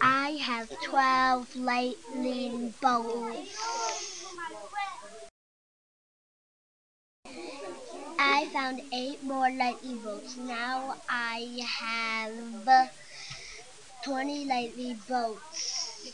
I have 12 lightning bolts. I found 8 more lightning bolts. Now I have 20 lightning bolts.